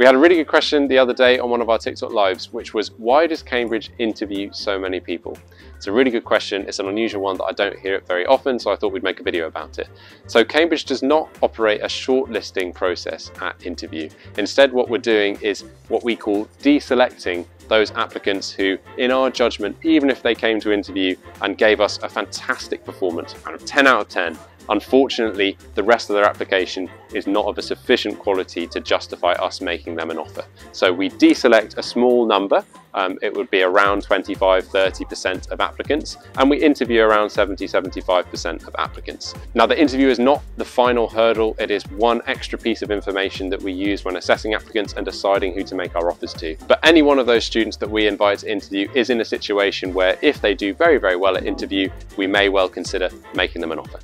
We had a really good question the other day on one of our TikTok lives, which was why does Cambridge interview so many people? It's a really good question. It's an unusual one that I don't hear it very often, so I thought we'd make a video about it. So Cambridge does not operate a shortlisting process at interview. Instead, what we're doing is what we call deselecting those applicants who, in our judgment, even if they came to interview and gave us a fantastic performance, out of 10 out of 10, Unfortunately, the rest of their application is not of a sufficient quality to justify us making them an offer. So we deselect a small number, um, it would be around 25, 30% of applicants, and we interview around 70, 75% of applicants. Now the interview is not the final hurdle, it is one extra piece of information that we use when assessing applicants and deciding who to make our offers to. But any one of those students that we invite to interview is in a situation where if they do very, very well at interview, we may well consider making them an offer.